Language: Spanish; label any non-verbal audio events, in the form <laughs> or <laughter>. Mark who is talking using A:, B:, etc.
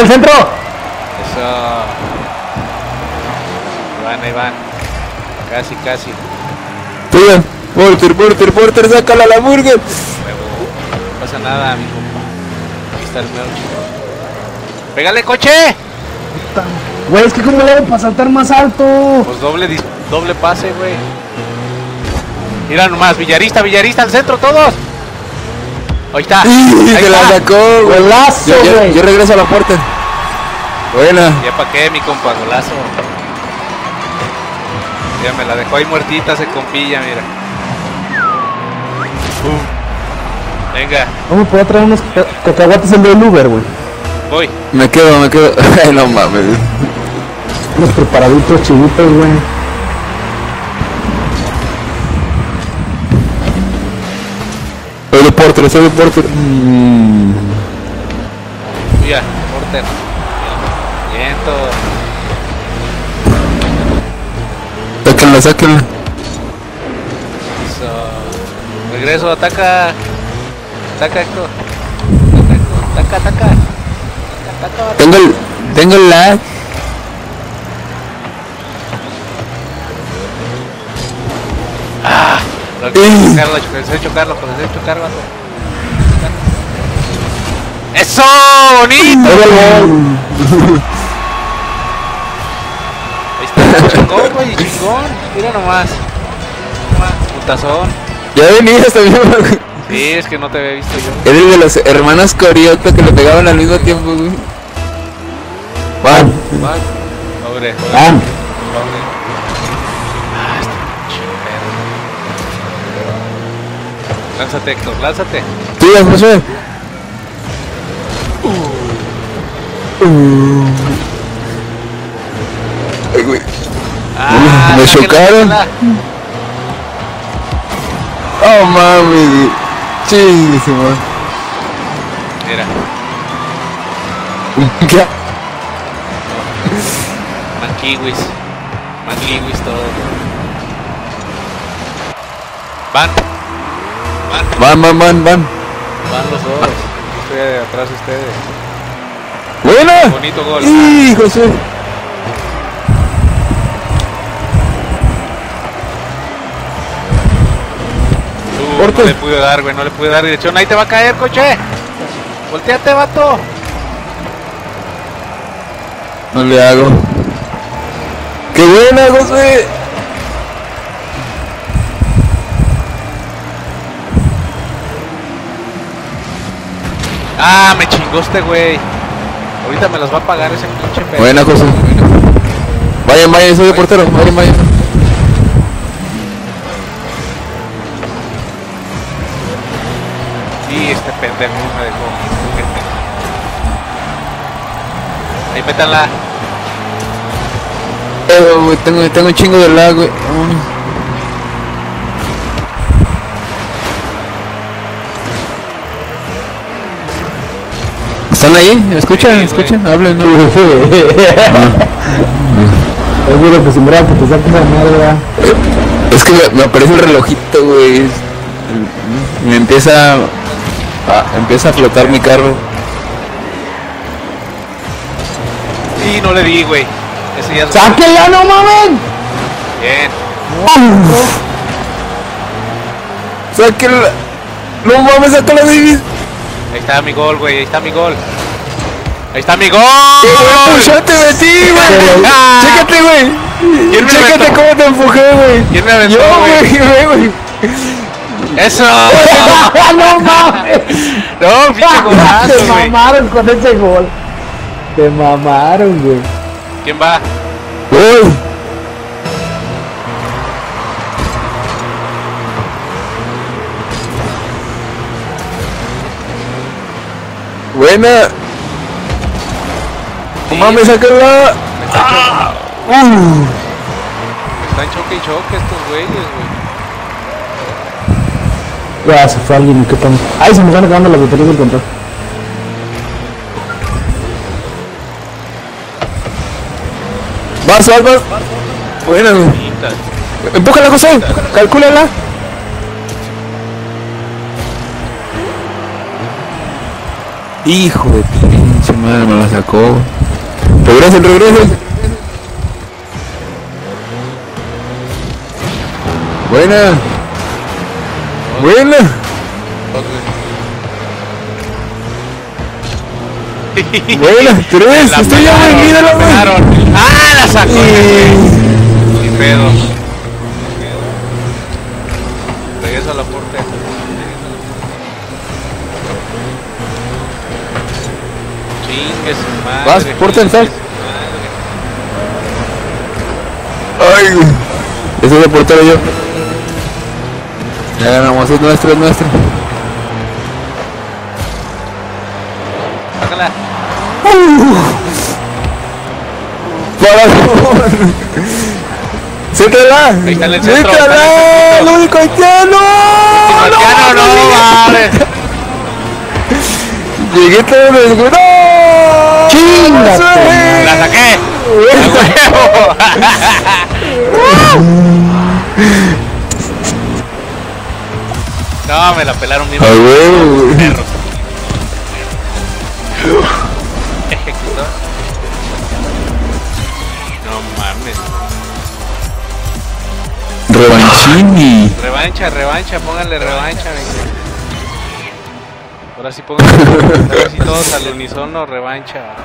A: al centro!
B: Eso. Van, ahí van. Casi, casi.
C: Oigan, Porter, Porter, Porter, sácala a la burger.
B: No pasa nada, mi compa. Aquí está el merch. ¡Pégale, coche!
A: Güey, es que cómo le hago para saltar más alto.
B: Pues doble, doble pase, güey. Mira nomás, Villarista, Villarista al centro, todos. Ahí está. <laughs>
C: ¡Y
B: Ahí
C: se la sacó, güey!
A: Golazo,
C: Yo, yo,
A: güey.
C: yo regreso a la puerta. Buena.
B: Ya pa' qué, mi compa, golazo. Ya me la dejó ahí muertita ese compilla, mira. Uh. Venga,
A: No me puedo traer unos ca- cacahuates en el Uber, güey.
B: voy.
C: Me quedo, me quedo. <laughs> Ay, no mames.
A: Unos preparaditos chivitos, güey.
C: De Porter, de Porter. Mm.
B: Ya, porter. Bien, todo.
C: Sáquenla, sáquenla.
B: Eso. Regreso, ataca. Ataca, Héctor. Ataca, ataca, ataca. Ataca.
C: Tengo el. Tengo el lag.
B: Lo chocarlo, lo chocarlo, lo alcancé a chocar, vato. ¡Eso! ¡Bonito! Ahí está, chingón, güey, chingón. Mira nomás. Putazón.
C: Ya venías también.
B: Sí, es que no te había visto yo.
C: Era el de los hermanos Corioto que le pegaban al mismo tiempo, güey. Van.
B: Vas. Pobre.
A: Ah,
B: pobre. Lánzate, Héctor, lánzate.
C: Sí, José. Ay, güey.
B: Ah,
C: me chocaron. Oh, mami. madre.
B: Mira, <laughs>
C: ¿Qué?
B: mankiwis. Mankiwis todo. Van. Van.
C: Van, van, van, van.
B: Los dos. Estoy atrás de ustedes.
C: Buena.
B: Bonito gol.
C: ¡Y, José!
B: Uh, no le pude dar, güey, no le pude dar dirección. Ahí te va a caer, coche. Volteate, vato.
C: No le hago. ¡Qué buena, José!
B: Ah, me chingó este güey. Ahorita me las va a pagar ese pinche pedo.
C: Buena, José. Vayan, vayan, soy de portero. Vayan, vayan.
B: Sí, este pendejo me dejó. Ahí métanla.
C: Eh, tengo, tengo un chingo de lag, güey. ¿Están ahí? ¿Escuchan?
B: Sí,
C: ¿Escuchan? Hablen, ¿no?
A: Seguro <laughs> que si me que te saques esa mierda.
C: Es que me, me aparece el relojito, güey. Me empieza... a- empieza a flotar mi carro.
B: Sí, no le di, güey. Ese ya es
A: ¡Sáquenla, no mamen!
B: bien.
C: ¡Sáquenla! ¡No mames, sácala, David!
B: Ahí está mi gol, güey. Ahí está mi gol. Ahí está mi gol.
C: ¡Qué buen push te metí, güey!
B: Ah.
C: ¡Chécate, güey!
B: ¿Quién me
C: ¡Chécate
B: aventó?
C: cómo te empujé, güey!
B: ¿Quién me aventó,
C: Yo,
B: güey?
C: güey, güey, güey.
B: Eso. <laughs>
A: ¡No mames!
B: No, pinche golazo,
A: Te
B: güey.
A: mamaron con ese gol. Te mamaron, güey.
B: ¿Quién va?
C: Buena. No mames, sácala. Uh.
B: Están choque y choque estos güeyes, güey.
A: Ya se fue alguien, ¿qué tal? Ay, se me están acabando las baterías del control.
C: Vas, vas, vas. Buena, güey. Empújala, José. Calcúlala. Hijo de. Pinche madre me la sacó. Regresen, regresen. Buena. Buena. Buena, tres. Estoy ya, mírala,
B: la. ¡Ah, la sacó!
C: Vas,
B: su madre.
C: Ay. Ese es de portero yo. Ya ganamos, es nuestro, es nuestro.
B: Sácala.
C: ¡Para! ¡Céntrala!
B: Ahí está en el centro,
C: ¡Céntrala!
B: está en el centro.
C: ¡Lo único haitiano!
B: Marciano, no, vale.
C: Llegué todo desguardado.
A: ¡Chingate!
B: La saqué. ¡A huevo! <laughs> No, me la pelaron bien.
C: A huevo, güey.
B: Perros. Ejecutó. No mames.
C: Revanchini.
B: Revancha, revancha, pónganle revancha. venga. Ahora sí sí todos al unísono, revancha.